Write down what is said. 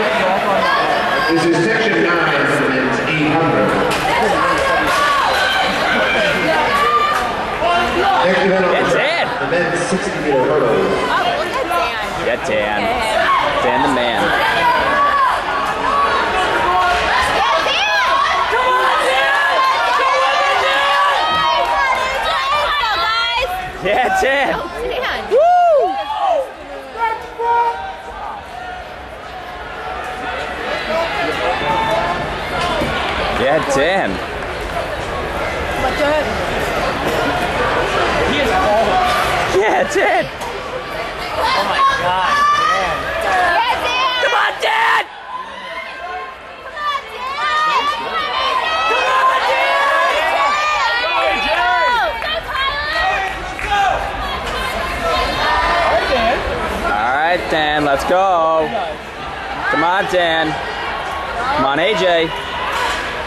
This is section nine for the men's 800. Next event on the track, Dan. the men's 60 meter hurdles. Get Dan. Dan the man. Yeah, Dan. Yeah, Dan. Yeah, Dan. Oh my God, Dan. Yeah, Dan. Come on, Dan. Come on, Dan! Come on, Dan! Let's go! All right, Dan. Let's go. Come on, Dan. Come on, AJ.